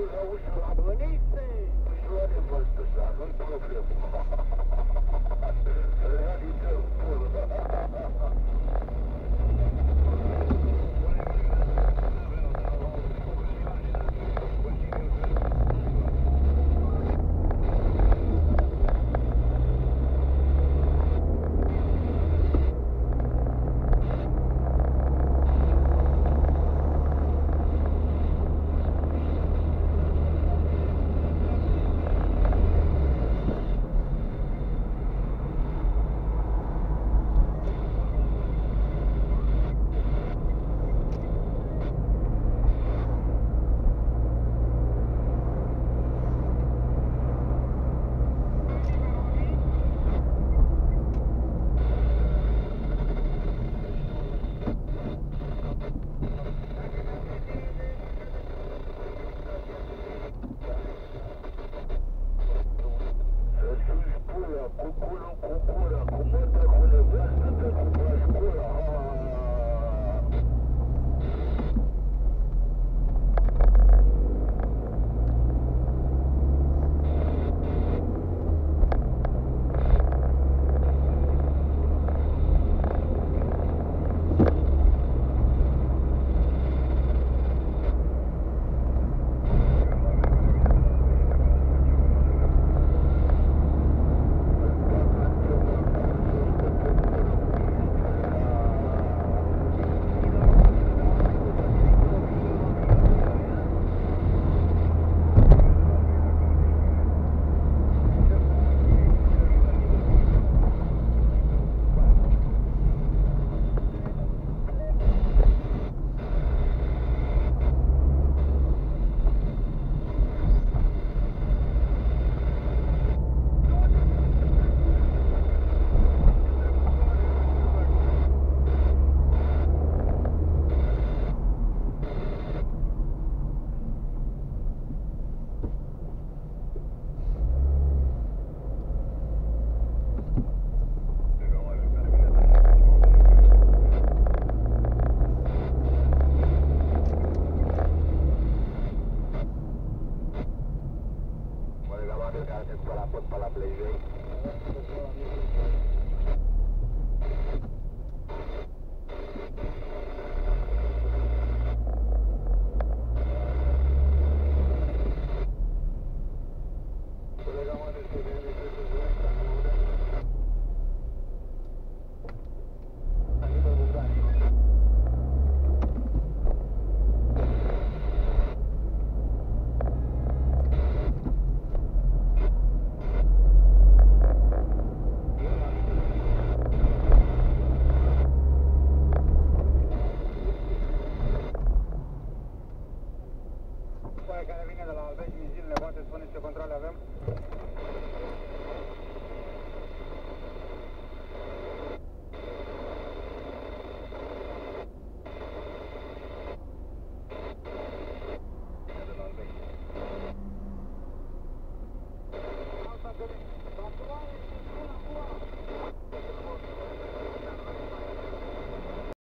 Исламы. la Play Norvegiei zilele poate spuneți ce controle avem?